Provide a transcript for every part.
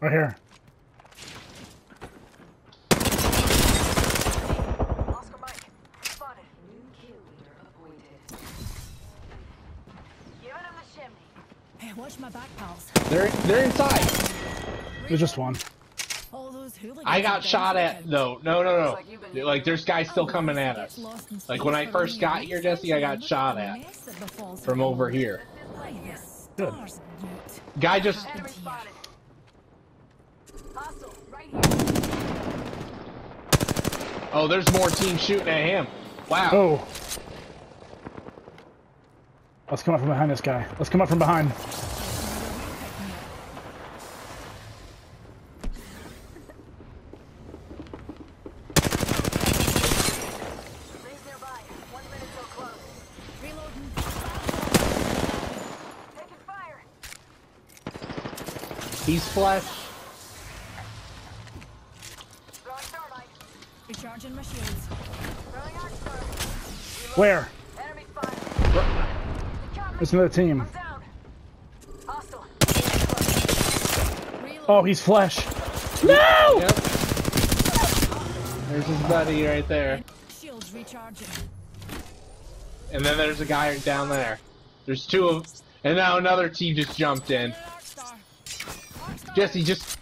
Right here. Oscar Mike, spotted. New kill leader appointed. Giving him the chimney. Hey, watch my back, pals. They're they're inside. There's just one. All those hooligans. I got shot at. No, no, no, no. like you've been Like there's guys still oh, coming at us. Like when I first got here, years, Jesse, I got shot at mess that befalls from over here. Good. Guy just Enemy spotted. Hostile, right here. Oh, there's more teams shooting at him. Wow. Oh. Let's come up from behind this guy. Let's come up from behind. Rings nearby. One minute till close. Reloading. Taking fire. He's flesh. Throwing thermite. Recharging my shields. Throwing arc star. Where? Enemy spotted. They got me. There's another team. I'm down. Hostile. Reload. Oh, he's flesh. No! Yep. There's his buddy right there. Shields recharging. And then there's a guy down there. There's two of and now another team just jumped in. Arc star. Arc star. Jesse, just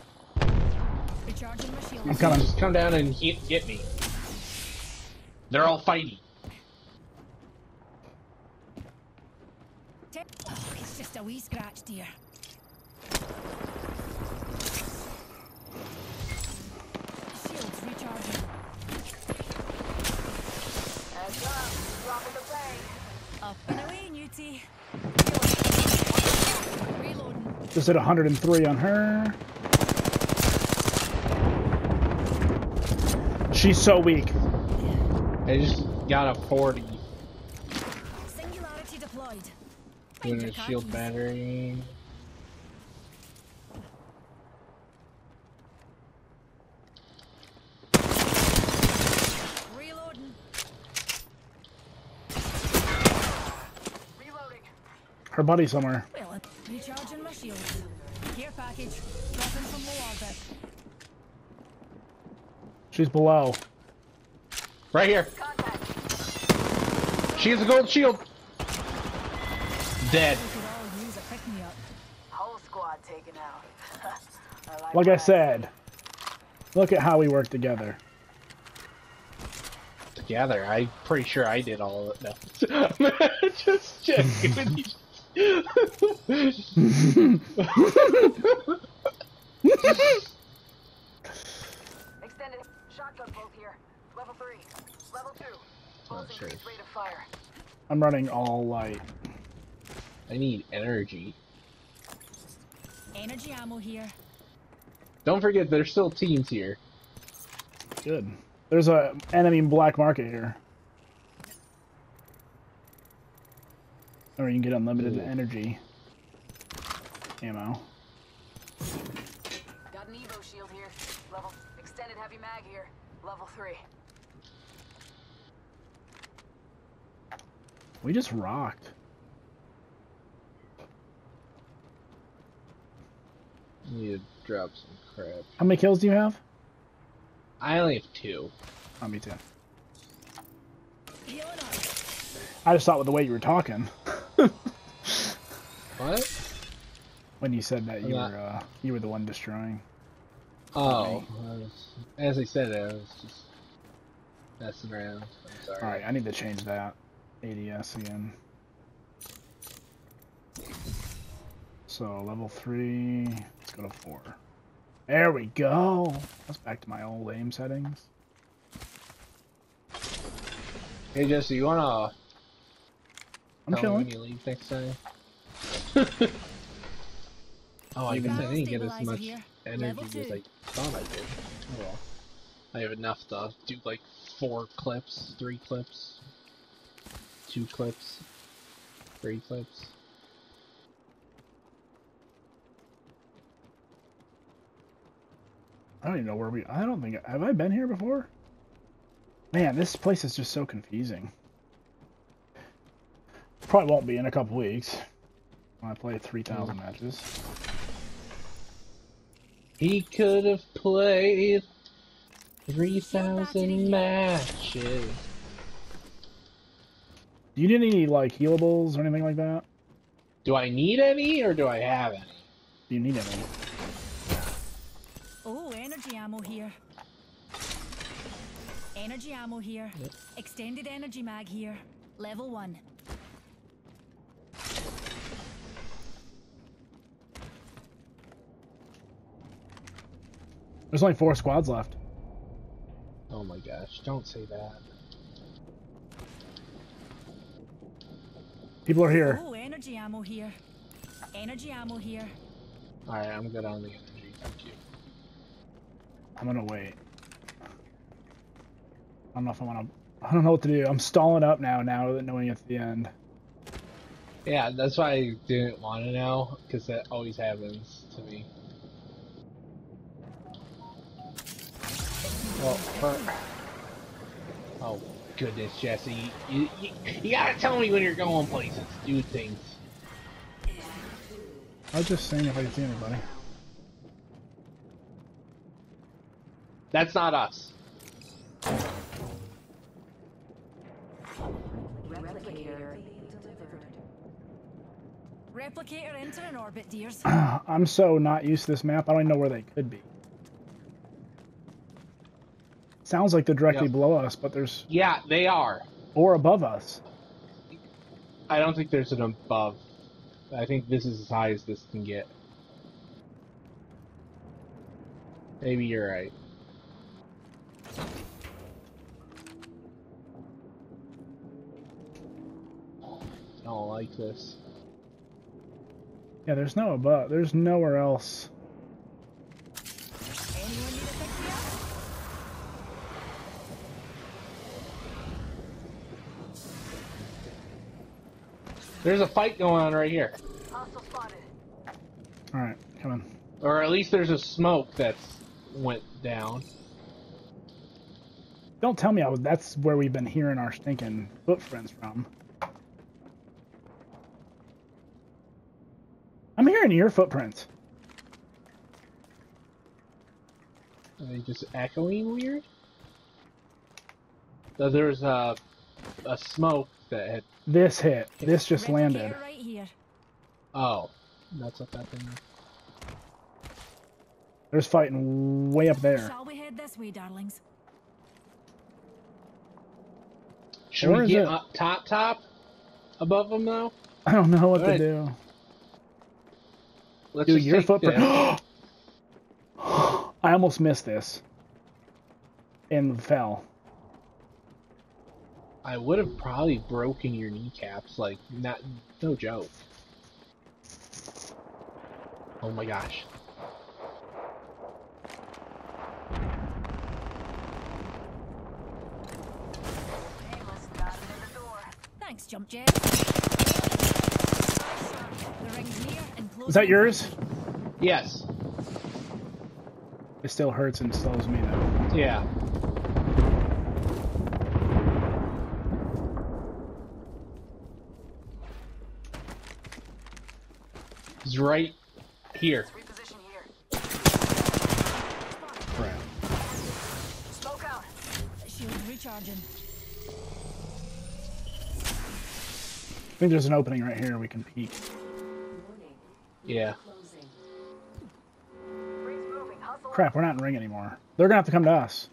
Recharging my shields. I'm coming. just come down and hit, get me. They're all fighting. Ta- Oh, it's just a wee scratch, dear. Shields recharging. Heads up. Dropping the bang. Up and away, Newty. Reloading. Just hit 103 on her. She's so weak. I just got a 40 Singularity doing Find a shield battery. Reloading. Reloading. Her buddy somewhere. Well, recharging my shields. Care package. Dropping from low orbit. She's below. Right here. Contact. She has a gold shield. Dead. We could all use a pick me up. Whole squad taken out. I like Like I said, look at how we work together. Together, I'm pretty sure I did all of it. No. just checking. Extended shotgun bolt here. Level three. Level two. Both Oh, sure. increased rate of fire. I'm running all light. I need energy. Energy ammo here. Don't forget, there's still teams here. Good. There's a enemy black market here. Or you can get unlimited Ooh. energy ammo. Got an Evo shield here. Level extended heavy mag here. Level three. We just rocked. Need to drop some crap. How many kills do you have? I only have two. Oh, me too. I just thought with the way you were talking What? when you said that you I'm not- were uh, you were the one destroying. Oh, I was- as I said, I was just messing around. I'm sorry. All right, I need to change that ADS again. So level three. Let's go to four. There we go. That's back to my old aim settings. Hey Jesse, you wanna I'm tell me when chilling. you leave next time? oh, I guess I didn't get as much here. energy Level as. I thought I did. Oh well. I have enough to do like four clips, three clips, two clips, three clips. I don't even know where we. I don't think. Have I been here before? Man, this place is just so confusing. Probably won't be in a couple weeks when I play 3,000 matches. He could have played three Shield battery. thousand matches. Do you need any like healables or anything like that? Do I need any or do I have any? Do you need any? Energy ammo here. Energy ammo here. Yep. Extended energy mag here. Level one. There's only four squads left. Oh my gosh, don't say that. People are here. Oh, energy ammo here. Energy ammo here. Alright, I'm good on the energy, thank you. I'm gonna wait. I don't know if I want to. I don't know what to do. I'm stalling up now. Now that knowing it's the end. Yeah, that's why I didn't want to know, because that always happens to me. Well, for... Oh, goodness, Jesse. You, you, you gotta tell me when you're going places, do things. I was just saying if I could see anybody. That's not us. Replicator being delivered. Replicator entering orbit, dears. I'm so not used to this map. I don't even know where they could be. Sounds like they're directly Yep. below us, but there's Yeah, they are. or above us. I don't think there's an above. I think this is as high as this can get. Maybe you're right. Don't like this. Yeah, there's no above. There's nowhere else. Anyone need a pick me up? There's a fight going on right here. All right, come on. Or at least there's a smoke that's went down. Don't tell me I was. That's where we've been hearing our stinking footprints from. I'm your footprints. Are they just echoing weird? So there's a, a smoke that had. This hit. This just landed. right here. Oh, that's what that thing is. There's fighting way up there. Shall we head this way, darlings? Should Or we get it- up top top above them though? I don't know what Alright. to do. Let's Dude, your footprint. I almost missed this. And fell. I would have probably broken your kneecaps, like not no joke. Oh my gosh. Painless. Got it in the door. Thanks, Jump Jet. The ring's near and close. Is that yours? Yes. It still hurts and slows me though. Yeah. He's right here. Reposition. Crap. Smoke out. Shield recharging. I think there's an opening right here we can peek. Warning. Yeah. Closing. Rings moving. Hustle. Crap, we're not in ring anymore. They're gonna have to come to us.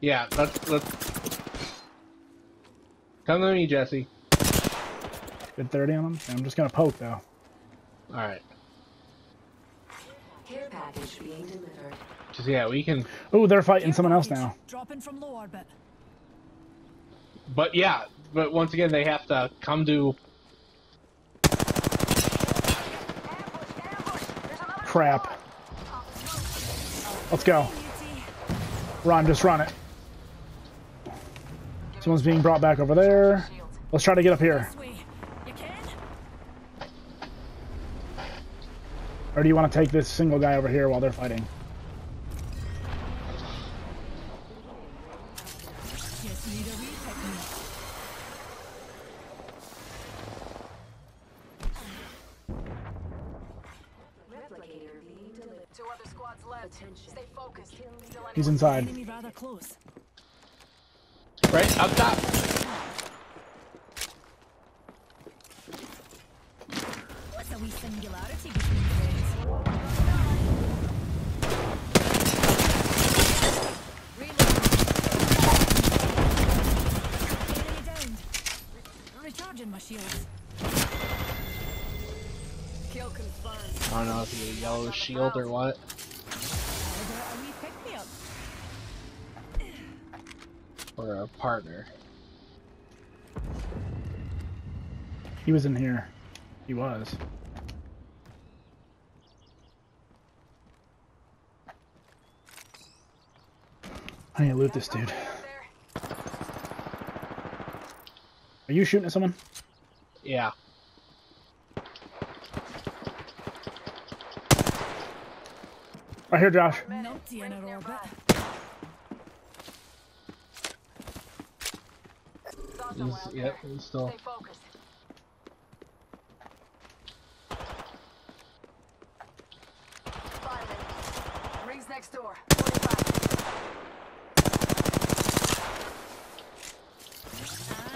Yeah, let's let's come to me, Jesse. Good 30 on them. I'm just gonna poke though. Alright. Care package being delivered. Just yeah, we can Oh, they're fighting Care someone else now. Dropping from low orbit. but yeah, but once again they have to come to Ambush. Ambush. There's another Crap. Let's go. Run, just run it. Someone's being brought back over there. Let's try to get up here. Or do you want to take this single guy over here while they're fighting? Just He's inside. Enemy rather close. Right up top. What's a wee singularity between friends? Reload. Enemy downed. Recharging my shields. I don't know if you a yellow shield or what. Or a partner. He was in here. He was. I need to loot this dude. Are you shooting at someone? Yeah. Right here, Josh. Naughty in Rings our orbit. nearby. Saw someone He's, out yep, there. he's still. Stay focused. Five Rings next door. 45.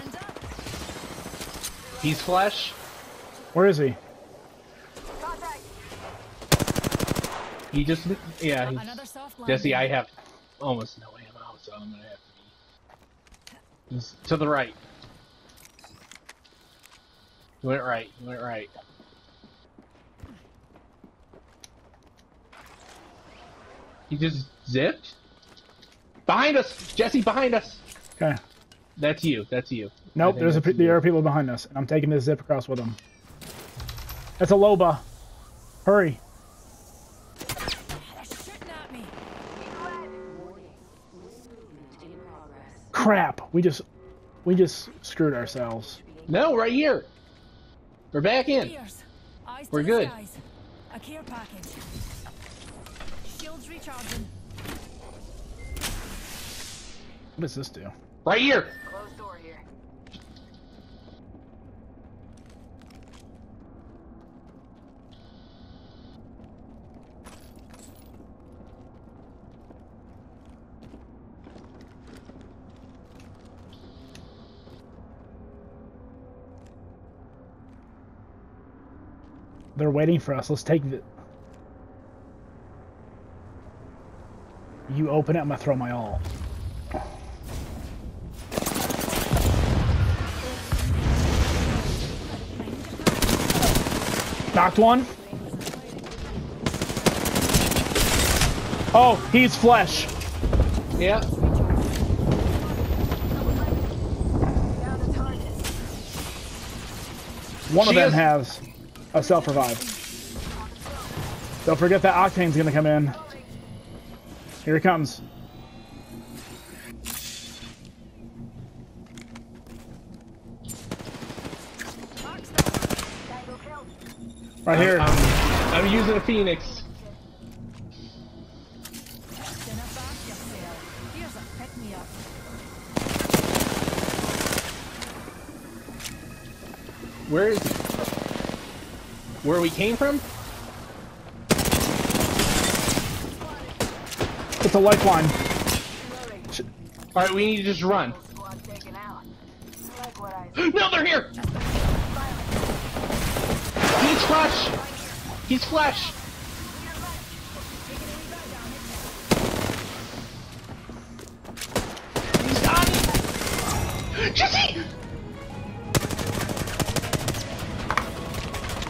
And up. He's flesh. Where is he? Contact. He just. Yeah, he's. Another soft Jesse, I have almost no ammo, so I'm gonna have to be. He's to the right. He went right. He went right. He just zipped. Behind us, Jesse! Behind us. Okay. That's you. That's you. Nope, there's a, pe- there are people behind us, and I'm taking this zip across with them. That's a Loba. Hurry. They're shooting at me. Warning. Movement in progress. Crap. We just we just screwed ourselves. No, right here. We're back in. We're good. A care package. Shields recharging. What does this do? Right here. Closed door here. They're waiting for us. Let's take the. You open it, I'm gonna throw my all. Knocked one. Oh, he's flesh. Yeah. Down the target. One of them has Oh, a self revive. Don't forget that Octane's gonna come in. Here he comes. Right here. I'm, I'm using a phoenix. Dinner back yourself. Here's a pick-me-up. Where is he? Where we came from? It's a lifeline. Reloading. Alright, we need to just run. Squad taken out. I like what I no, they're here! He's flesh! He's flesh!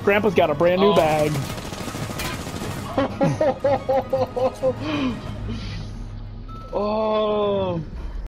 Grandpa's got a brand new Oh. bag. oh!